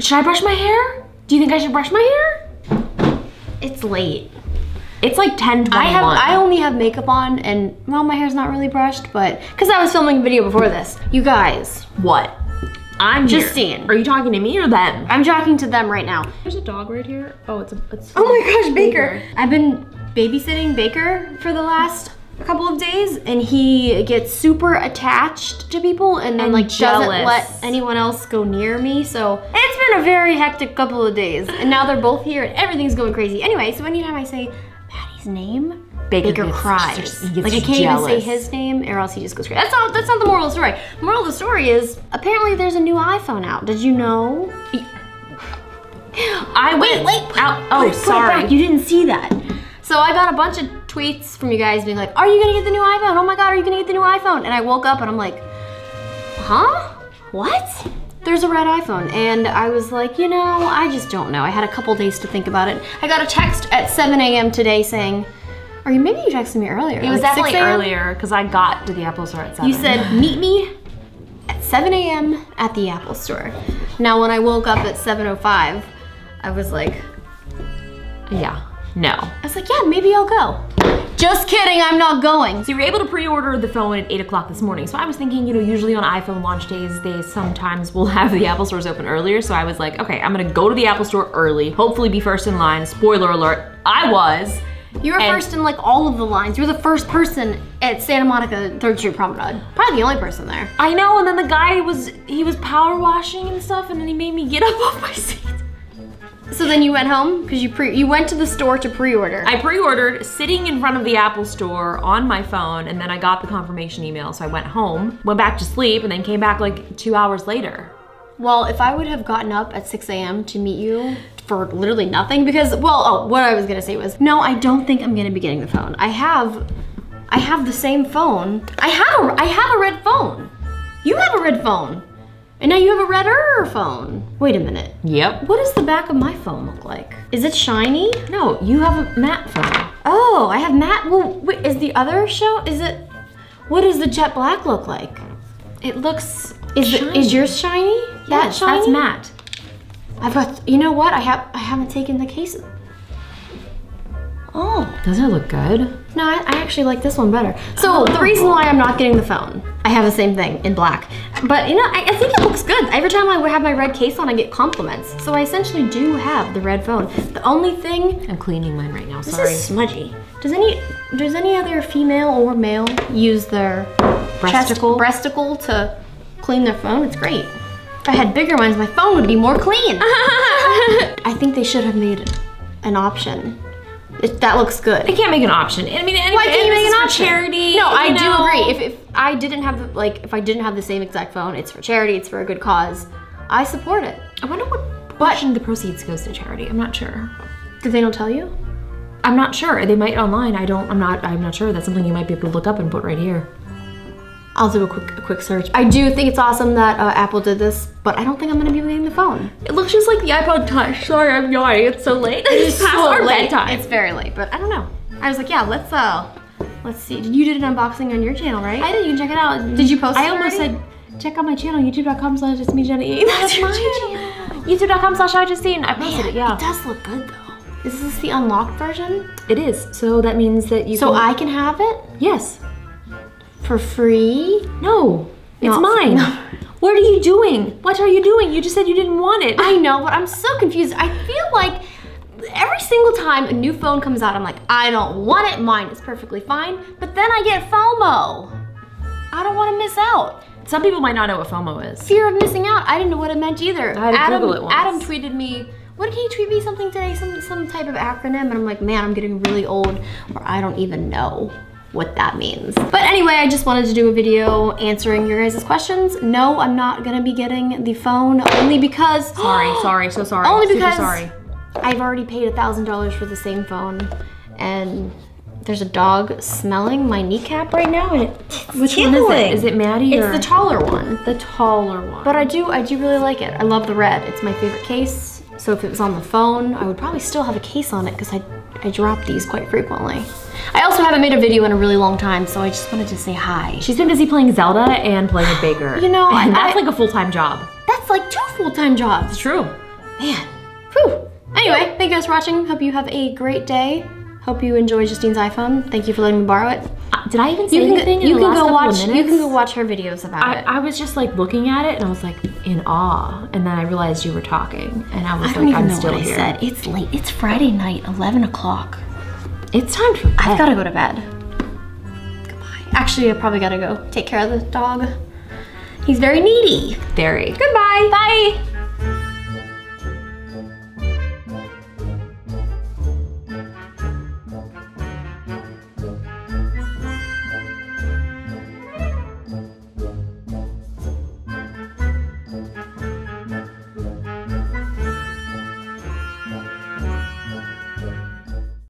Should I brush my hair? Do you think I should brush my hair? It's late. It's like 10, 21. I have I only have makeup on and well my hair's not really brushed, but because I was filming a video before this. You guys, What? I'm Just here. seeing. Are you talking to me or them? I'm talking to them right now. There's a dog right here. Oh, it's a. It's Oh my gosh, Baker. I've been babysitting Baker for the last couple of days and he gets super attached to people and then And like jealous. doesn't let anyone else go near me. So it's been a very hectic couple of days. And now they're both here and everything's going crazy. Anyway, so anytime I say Patty's name, Baker Baker cries. gets like I can't even say his name or else he just goes crazy. That's not that's not the moral of the story. The moral of the story is apparently there's a new iPhone out. Did you know? I wait, out. Oh, Put it sorry. back. You didn't see that. So I got a bunch of tweets from you guys being like, "Are you gonna get the new iPhone? Oh my god, are you gonna get the new iPhone?" And I woke up and I'm like, "Huh? What?" There's a red iPhone, and I was like, you know, I just don't know. I had a couple days to think about it. I got a text at 7 a.m. today saying, "Are you? Maybe you texted me earlier." It was like 6 definitely earlier because I got to the Apple Store at seven. You said, meet me at 7 a.m. at the Apple Store. Now, when I woke up at 7.05, I was like, yeah. No. I was like, yeah, maybe I'll go. Just kidding, I'm not going. So you were able to pre-order the phone at 8 o'clock this morning. So I was thinking, you know, usually on iPhone launch days, they sometimes will have the Apple stores open earlier. So I was like, okay, I'm gonna go to the Apple store early, hopefully be first in line. Spoiler alert, I was. You were And- first in like all of the lines. You were the first person at Santa Monica 3rd Street Promenade. Probably the only person there. I know, and then the guy was, he was power washing and stuff, and then he made me get up off my seat. So then you went home because you pre you went to the store to pre-order. I pre-ordered sitting in front of the Apple store on my phone, and then I got the confirmation email. So I went home, went back to sleep, and then came back like two hours later. well, if I would have gotten up at 6 a.m. to meet you for literally nothing, because well, oh, what I was gonna say was, no, I don't think I'm gonna be getting the phone. I have, I have the same phone. I have a, I have a red phone. You have a red phone, and now you have a red redder phone. Wait a minute. Yep. What does the back of my phone look like? Is it shiny? No, you have a matte phone. Oh, I have matte. Well, wait, is the other show? Is it? What does the jet black look like? It looks Is it, is yours shiny? That Yes, shiny? that's matte. I've got. You know what? I have. I haven't taken the case. Oh Doesn't it look good? no, I, I actually like this one better. So oh. the reason why I'm not getting the phone, I have the same thing in black. But you know, I, I think it looks good. Every time I have my red case on, I get compliments. So I essentially do have the red phone. The only thing I'm cleaning mine right now. sorry. This is smudgy. Does any does any other female or male use their chest- Breasticle? breasticle to clean their phone? It's great. If I had bigger ones, my phone would be more clean. I think they should have made an option. It, that looks good. They can't make an option. I mean, anyway, Why can't you make an option? charity. No, I you do agree. If, if I didn't have the, like if I didn't have the same exact phone, it's for charity. It's for a good cause. I support it. I wonder what portion of the proceeds goes to charity. I'm not sure. Did they not tell you? I'm not sure. They might online. I don't. I'm not. I'm not sure. That's something you might be able to look up and put right here. I'll do a quick a quick search. I do think it's awesome that uh, Apple did this, but I don't think I'm gonna be getting the phone. It looks just like the iPod Touch. Sorry, I'm yawning. It's so late. It's past so our late. bedtime. It's very late, but I don't know. I was like, yeah, let's uh, let's see. You did an unboxing on your channel, right? I did. You can check it out. Did you post it? I almost already? said check out my channel, youtube.com slash it's me Jenny. That's my channel. YouTube.com slash iJustine. I posted it, yeah. It does look good though. Is this the unlocked version? It is. So that means that you So can, I can have it Yes. For free? No. It's mine. What are you doing? What are you doing? You just said you didn't want it. I know, but I'm so confused. I feel like every single time a new phone comes out, I'm like, I don't want it. Mine is perfectly fine. But then I get FOMO. I don't want to miss out. Some people might not know what FOMO is. Fear of missing out. I didn't know what it meant either. I had to Adam, Google it once. Adam tweeted me. What did he tweet me something today? Some some type of acronym, and I'm like, man, I'm getting really old, or I don't even know what that means. But anyway, I just wanted to do a video answering your guys' questions. No, I'm not gonna be getting the phone only because Sorry, sorry, so sorry. Only because sorry. I've already paid a thousand dollars for the same phone, and there's a dog smelling my kneecap right now, and it, Which one is it? Is it Maddie It's or the taller one. the taller one? But I do, I do really like it. I love the red. It's my favorite case. So if it was on the phone, I would probably still have a case on it because I, I drop these quite frequently. I also haven't made a video in a really long time, so I just wanted to say hi. She's been busy playing Zelda and playing with Baker. You know, and that's I- like a full-time job. That's like two full-time jobs. It's true. Man, whew. Anyway, thank you guys for watching. Hope you have a great day. Hope you enjoy Justine's iPhone. Thank you for letting me borrow it. Uh, Did I even say You can, anything go, you in the can last go watch. You can go watch her videos about I, it. I was just like looking at it and I was like in awe. And then I realized you were talking and I was I like, I'm know still what I here. said. It's late. It's Friday night, 11 o'clock. It's time for bed. I've got to go to bed. Goodbye. Actually, I probably got to go take care of the dog. He's very needy. Very. Goodbye. Bye.